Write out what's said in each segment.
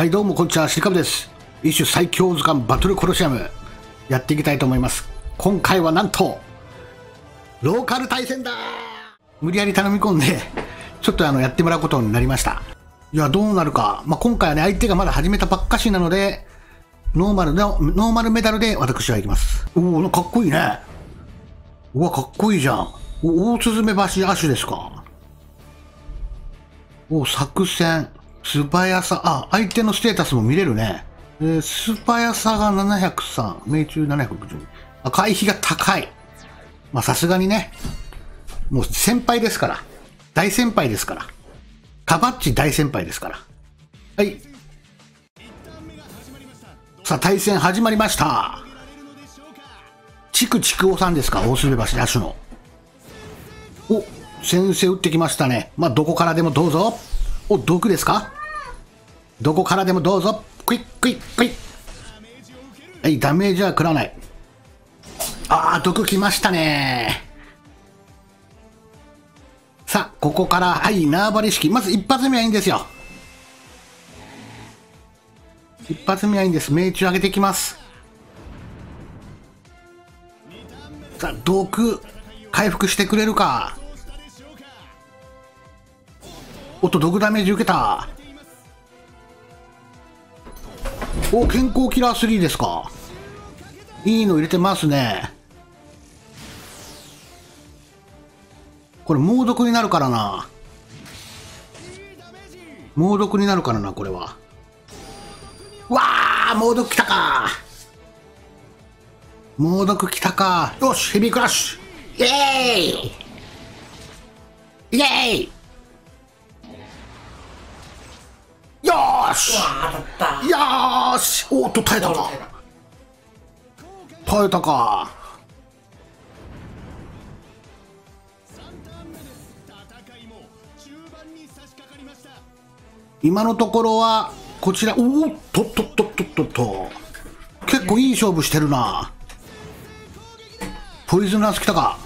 はいどうもこんにちはシリカブです。一種最強図鑑バトルコロシアム。やっていきたいと思います。今回はなんとローカル対戦だ。無理やり頼み込んでちょっとあのやってもらうことになりました。いやどうなるか、まあ、今回はね相手がまだ始めたばっかしなのでノーマルのノーマルメダルで私は行きます。おおかっこいいね。うわかっこいいじゃん。お大スズメバシアシュですか。お作戦。素早さ、あ、相手のステータスも見れるね。えー、素早さが703、命中760。あ、回避が高い。まあ、さすがにね。もう先輩ですから。大先輩ですから。カバッチ大先輩ですから。はい。さあ、対戦始まりました。ちくちくおさんですか？大須部橋ダッシュの。お、先生打ってきましたね。まあ、どこからでもどうぞ。お、毒ですか？どこからでもどうぞ。クイックイックイッ。はい、ダメージは食らわない。あー、毒きましたねさあ、ここから、はい、縄張り式。まず一発目はいいんですよ。一発目はいいんです。命中上げていきます。さあ、毒、回復してくれるか。おっと、毒ダメージ受けた。お、健康キラー3ですか。いいの入れてますね。これ猛毒になるからな。猛毒になるからな、これは。わあ猛毒来たか猛毒来たかよしヘビークラッシュイエーイイエーイーし。よーし。おっと耐えたか。耐えた。か。今のところはこちら。おっとっとっとっとっとっと。結構いい勝負してるな。ポイズナース来たか。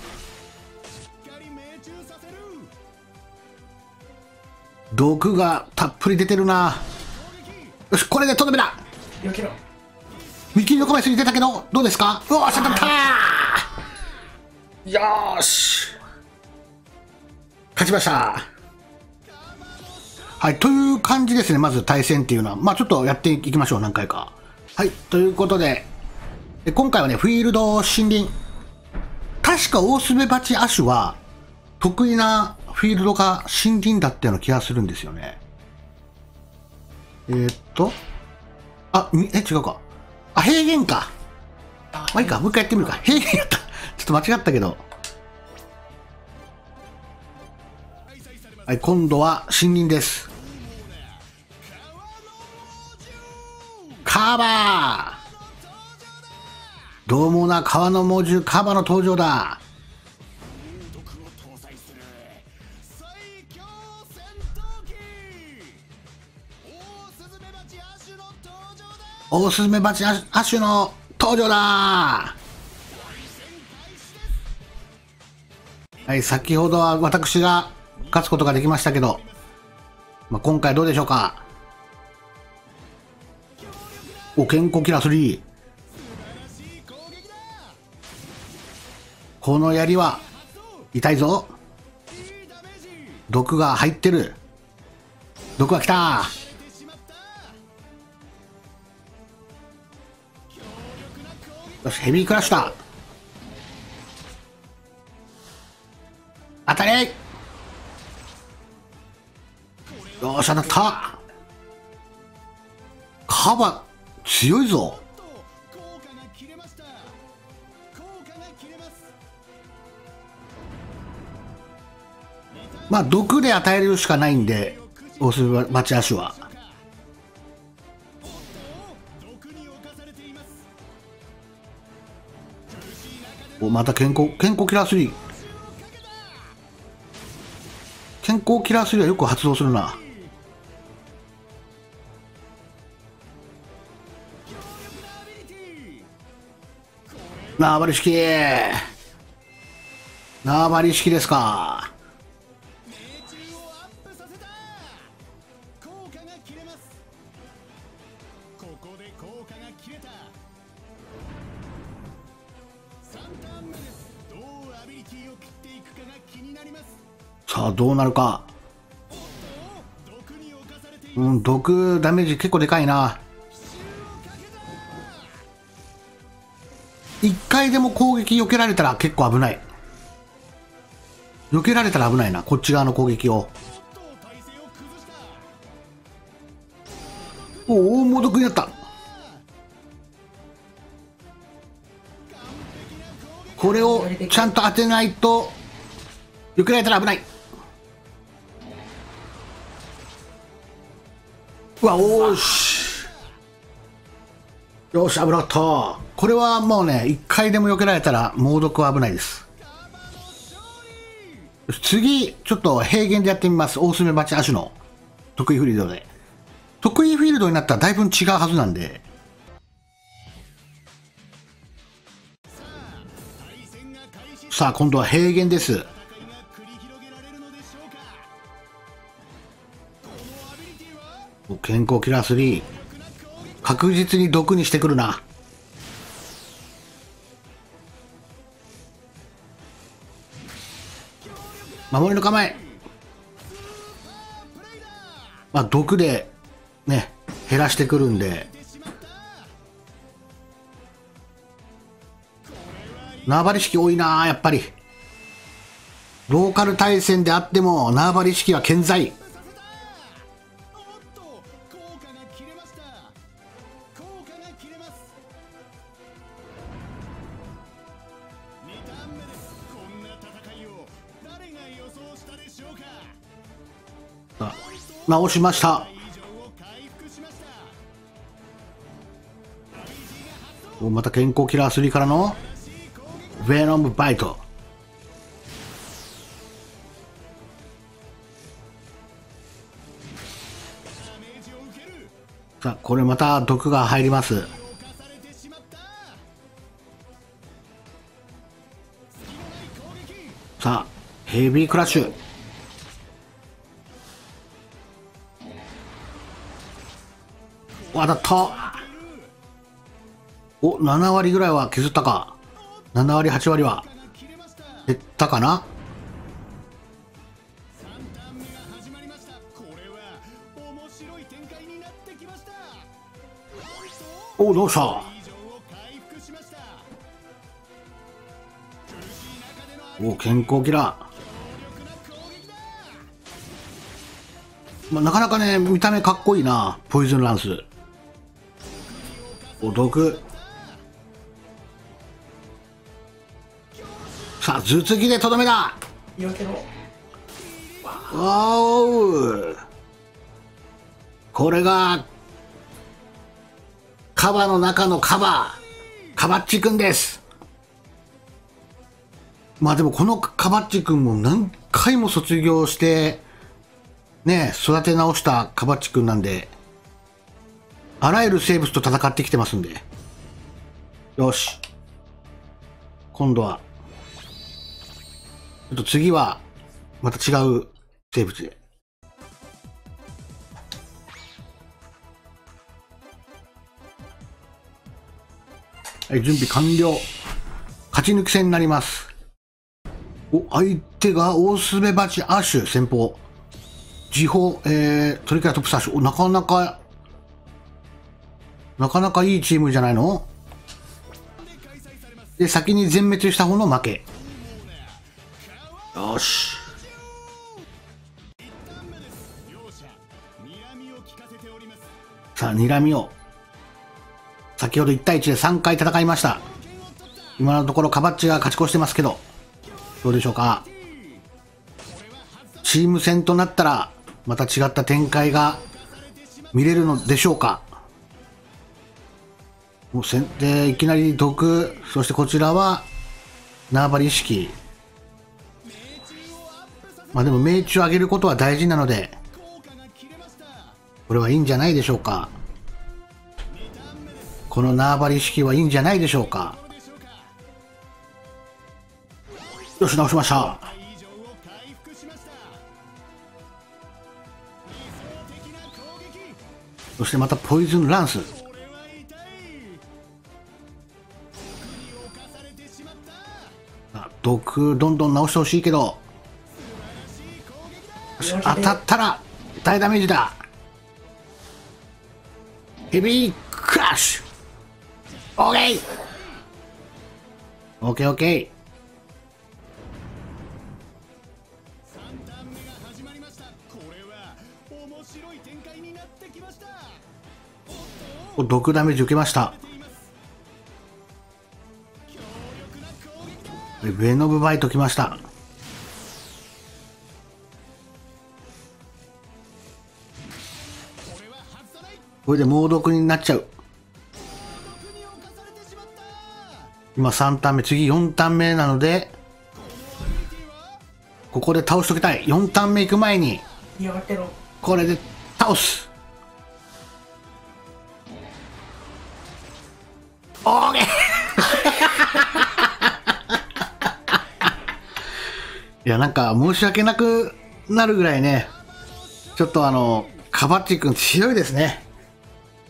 毒がたっぷり出てるなよしこれでとどめだ。見切りのコマスに出たけどどうですか？うわ当たったよし。勝ちました。はいという感じですねまず対戦っていうのは。まあちょっとやっていきましょう何回か。はいということで今回はねフィールド森林。確かオオスメバチアシュは得意なフィールドが森林だったような気がするんですよね。えー、っと、あ、え、違うか。あ、平原か。まあいいか、もう一回やってみるか。平原やった。ちょっと間違ったけど。はい、今度は森林です。カバーどうもな川の猛獣カバの登場だオオスズメバチアッシュの登場だはい、先ほどは私が勝つことができましたけど、まあ、今回どうでしょうか？お、健康キラー3。この槍は痛いぞ。毒が入ってる。毒が来たよし、ヘビークラッシュだ。当たりよし、当たった。カバ、強いぞ。まあ、毒で与えるしかないんで、オスバチアシュは。おまた健康健康キラー3健康キラー3はよく発動するな。縄張り式。縄張り式ですか。毒ダメージ結構でかいな。一回でも攻撃避けられたら結構危ない。避けられたら危ないな、こっち側の攻撃を。お、大元くになった。これをちゃんと当てないと、避けられたら危ない。うわ、おし。よし、危なかった。これはもうね、一回でも避けられたら、猛毒は危ないです。次、ちょっと平原でやってみます。オオスメバチアシュの得意フィールドで。得意フィールドになったらだいぶ違うはずなんで、さあ、今度は平原です。健康キラー3。確実に毒にしてくるな。守りの構え。まあ、毒で、ね、減らしてくるんで。縄張り式多いなやっぱり。ローカル対戦であっても、縄張り式は健在。直しました。以上をしましたまた健康キラー3からのヴェノムバイト。さあ、これまた毒が入ります。さあ、ヘビークラッシュ。当たった。お7割ぐらいは削ったか。7割8割は減ったかな。おどうした？お健康キラー、まあ、なかなかね見た目かっこいいなポイズンランス。お、毒。さあ、頭突きでとどめだ避けろわおこれが、カバの中のカバ、カバッチくんです。まあでもこのカバッチくんも何回も卒業して、ね、育て直したカバッチくんなんで、あらゆる生物と戦ってきてますんで。よし。今度は、ちょっと次は、また違う生物で。はい、準備完了。勝ち抜き戦になります。お、相手がオオスメバチアッシュ先方。時報、えー、トリケラトプスアッシュ。お、なかなか、なかなかいいチームじゃないの？で、先に全滅した方の負け。よし。さあ、睨みを。先ほど1対1で3回戦いました。今のところカバッチが勝ち越してますけど、どうでしょうか？チーム戦となったら、また違った展開が見れるのでしょうか？もう先手、いきなり毒、そしてこちらは、縄張り意識。まあでも命中を上げることは大事なので、これはいいんじゃないでしょうか。この縄張り式はいいんじゃないでしょうか。よし、直しました。そしてまたポイズンランス。毒どんどん直してほしいけど当たったら大ダメージだ。ヘビークラッシュ。オーケー。オーケーオーケー。3ターン目が始まりましたこれは面白い展開になってきました。おっと毒ダメージ受けました撃だベノブバイトきました。これで猛毒になっちゃう。今3ターン目次4ターン目なのでこここで倒しときたい。4ターン目行く前にこれで倒すいやなんか申し訳なくなるぐらいねちょっとあのカバッチ君強いですね。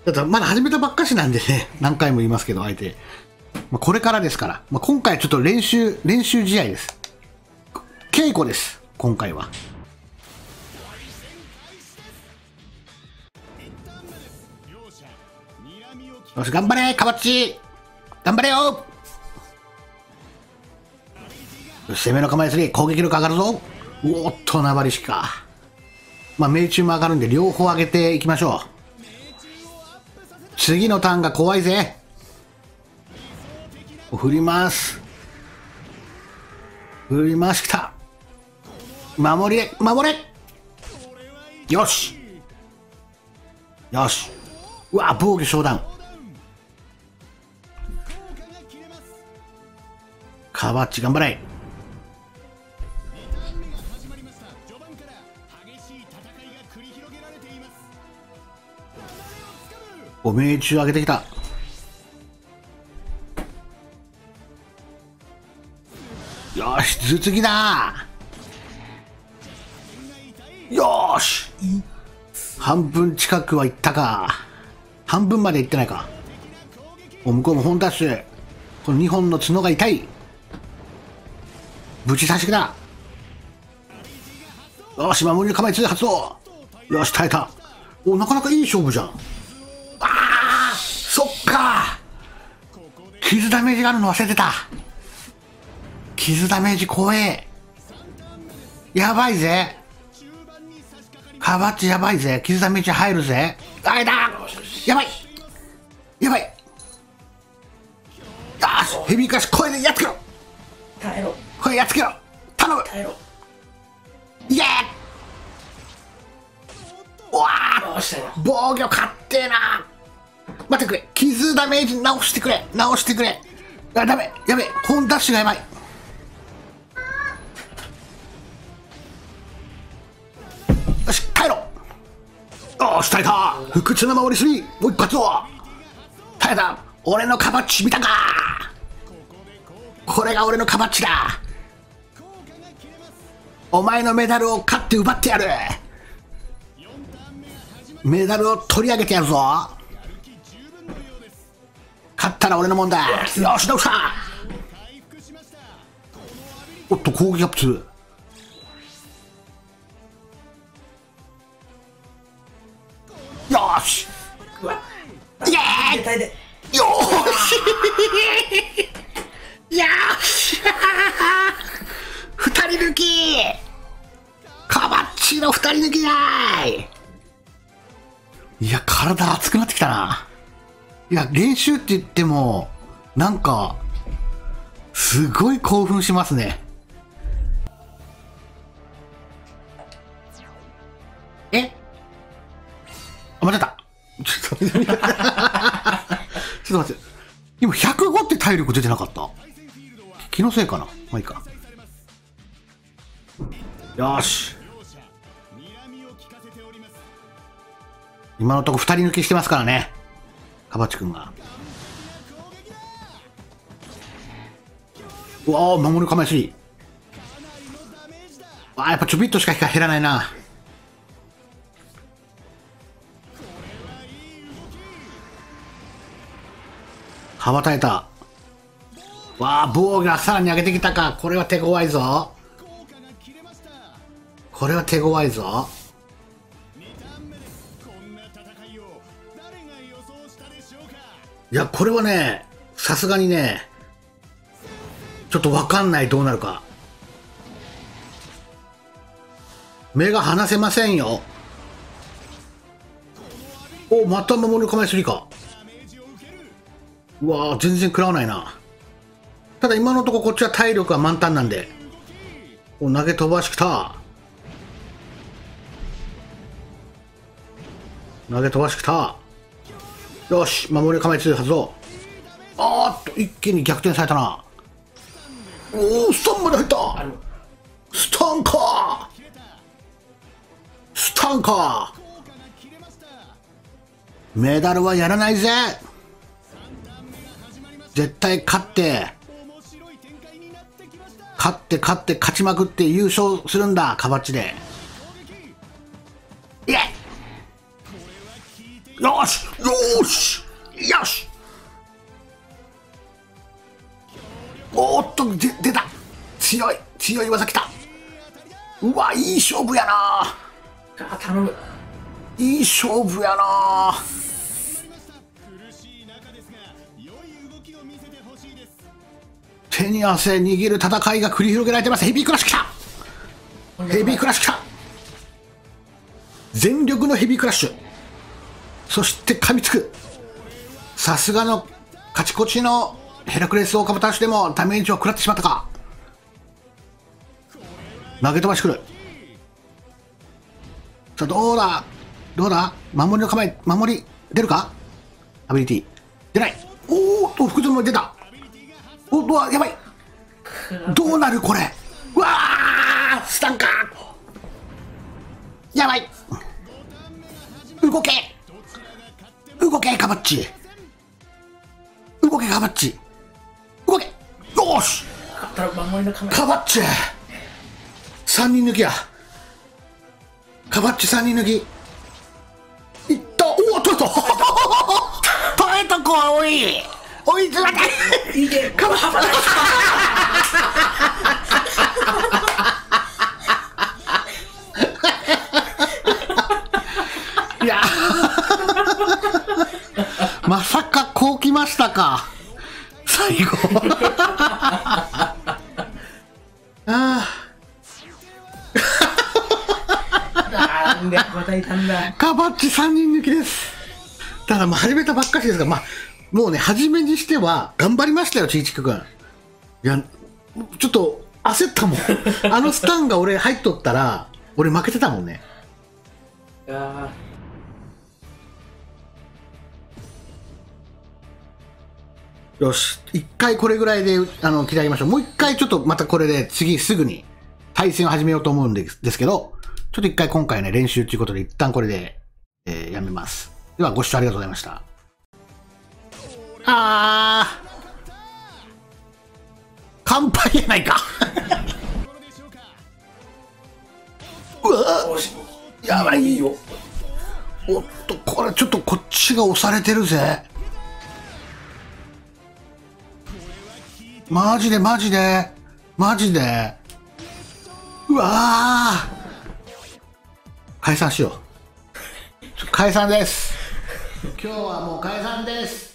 だってまだ始めたばっかしなんでね何回も言いますけど相手、まあ、これからですから、まあ、今回ちょっと練習練習試合です。稽古です今回は。よし、頑張れ、カバッチ。頑張れよ！攻めの構えすり、攻撃力上がるぞおっと、縄張り式か。まあ、命中も上がるんで、両方上げていきましょう。次のターンが怖いぜ。振ります。振り回した。守りれ、守れよしよし。うわ、防御昇段。カバッチ頑張れお命中上げてきた。よし頭突きだ。よし。半分近くはいったか。半分までいってないか。お向こうも本ダッシュこの2本の角が痛い。ぶち刺してきた。よし守りの構え2発動。よし耐えた。おなかなかいい勝負じゃんあーそっか傷ダメージがあるの忘れてた。傷ダメージ怖え。やばいぜ。カバッチやばいぜ。傷ダメージ入るぜ。あいだ。やばい。やばい。よし。ヘビーカシ声でやっつけろ。耐えろ。声やっつけろ。頼む。耐えろ。イエーうわー。防御勝ってえな待ってくれ。傷ダメージ直してくれ。直してくれ。あダメ。やべ本ダッシュがやばい。よし帰ろ。うよし耐えた。不屈の守りすぎ。もう一発を。耐えた。俺のカバッチ見たか。これが俺のカバッチだ。お前のメダルを勝って奪ってやる。メダルを取り上げてやるぞ。勝ったら俺のもんだ。よし直した回復した？おっと攻撃アップする。よーしイエーイ。よーし。よし。二人抜き。カバッチの二人抜きだーい。いや体熱くなってきたな。いや練習って言ってもなんかすごい興奮しますね。え？あ間違った。ちょっと待ってちょっと待って。今105って体力出てなかった？気のせいかな？まあいいか。よし。今のところ2人抜きしてますからね。カバチ君が。うわー守る構えすぎ。あやっぱちょびっとしか減らないな。羽ばたいた。わあ防御がさらに上げてきたか。これは手強いぞ。これは手強いぞ。いやこれはねさすがにねちょっとわかんないどうなるか。目が離せませんよ。おまた守る構えすりか。うわー全然食らわないな。ただ今のとここっちは体力は満タンなんで。お投げ飛ばしきた。投げ飛ばしきた。よし守り構えついはずぞ。あーっと一気に逆転されたな。おおスタンまで入った。スタンかスタンか効果が切れましたメダルはやらないぜ。絶対勝って勝って勝って勝ちまくって優勝するんだカバッチで。イエイよしよーし。よし。おーっとで出た。強い強い技きた。うわいい勝負やな。あ頼む。いい勝負やな。苦しい中ですが良い動きを見せてほしいです手に汗握る戦いが繰り広げられてます。ヘビークラッシュ来た。ヘビークラッシュ来た。全力のヘビークラッシュそして噛みつく。さすがのカチコチのヘラクレスオオカブタシでもダメージを食らってしまったか。投げ飛ばしてくる。さあどうだ？どうだ？守りの構え守り出るか？アビリティ。出ない。おーっと複雑も出た。おっとやばい。どうなるこれ？うわースタンかやばい。動け。カバッチ動けカバッチ動け。よーしカバッチ3人抜きや。カバッチ3人抜き。いった。おお取れた。取れた。こおい。おいつらけいいねカバハバまさかこうきましたか。最後。ああ。ーでまたいたんだ。あカバッチ3人抜きです。ただまあ始めたばっかりですがまあもうね初めにしては頑張りましたよちいちく君。いやちょっと焦ったもん。あのスタンが俺入っとったら俺負けてたもんね。あよし、一回これぐらいであの切り上げましょう。もう一回ちょっとまたこれで次すぐに対戦を始めようと思うんですですけど、ちょっと一回今回ね、練習ということで一旦これで、えーやめます。ではご視聴ありがとうございました。あー。乾杯やないか。うわーやばいよおっと、これちょっとこっちが押されてるぜ。マジでマジでマジでうわ解散しよう。解散です。今日はもう解散です。